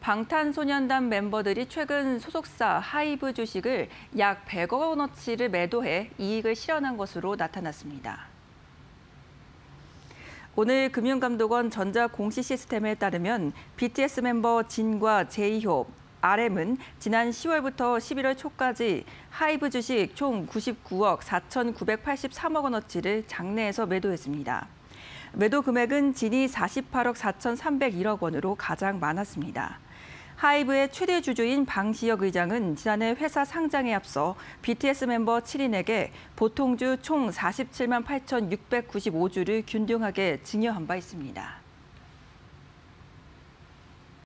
방탄소년단 멤버들이 최근 소속사 하이브 주식을 약 100억 원어치를 매도해 이익을 실현한 것으로 나타났습니다. 오늘 금융감독원 전자공시 시스템에 따르면 BTS 멤버 진과 제이홉, RM은 지난 10월부터 11월 초까지 하이브 주식 총 99억 4,983억 원어치를 장내에서 매도했습니다. 매도 금액은 진이 48억 4,301억 원으로 가장 많았습니다. 하이브의 최대 주주인 방시혁 의장은 지난해 회사 상장에 앞서 BTS 멤버 7인에게 보통주 총 47만 8,695주를 균등하게 증여한 바 있습니다.